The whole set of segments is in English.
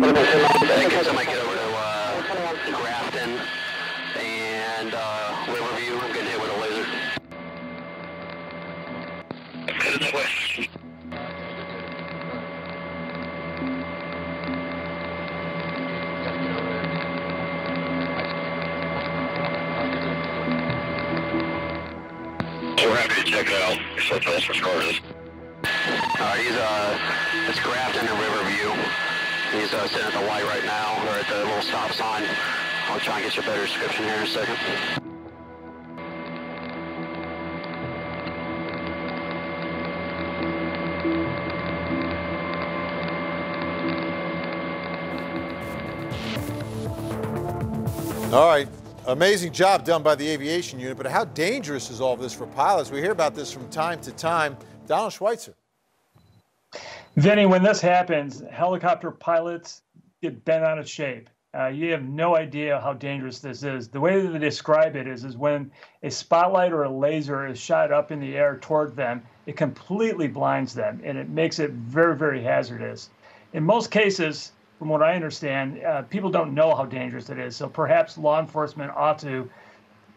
because I might get over to uh, Grafton and uh, Riverview. I'm getting hit with a laser. Headed that way. We're happy to check it out. Such as. Alright, he's uh, it's Grafton and River. He's uh, sitting at the light right now, or at the little stop sign. I'll try and get you a better description here in a second. All right. Amazing job done by the aviation unit, but how dangerous is all this for pilots? We hear about this from time to time. Donald Schweitzer. Vinnie, when this happens, helicopter pilots get bent out of shape. Uh, you have no idea how dangerous this is. The way that they describe it is, is when a spotlight or a laser is shot up in the air toward them, it completely blinds them and it makes it very, very hazardous. In most cases, from what I understand, uh, people don't know how dangerous it is. So perhaps law enforcement ought to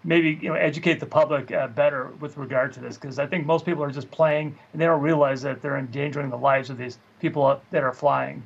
maybe you know educate the public uh, better with regard to this because I think most people are just playing and they don't realize that they're endangering the lives of these people that are flying.